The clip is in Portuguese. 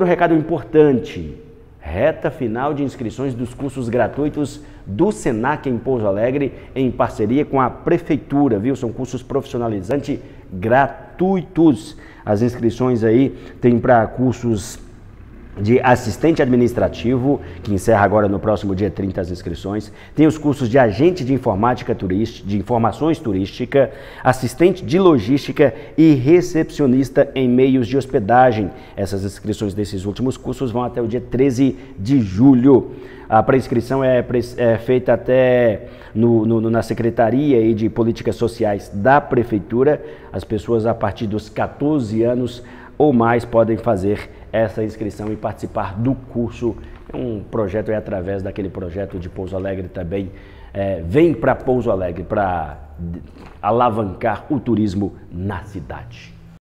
Outro recado importante, reta final de inscrições dos cursos gratuitos do Senac em Pouso Alegre, em parceria com a Prefeitura, viu? São cursos profissionalizantes gratuitos. As inscrições aí tem para cursos de assistente administrativo, que encerra agora no próximo dia 30 as inscrições. Tem os cursos de agente de informática turística, de informações turística, assistente de logística e recepcionista em meios de hospedagem. Essas inscrições desses últimos cursos vão até o dia 13 de julho. A pré-inscrição é, é, feita até no, no, na Secretaria de Políticas Sociais da Prefeitura. As pessoas a partir dos 14 anos ou mais podem fazer essa inscrição e participar do curso. É um projeto é através daquele projeto de Pouso Alegre também. É, vem para Pouso Alegre para alavancar o turismo na cidade.